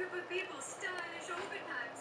group of people still in his overtime.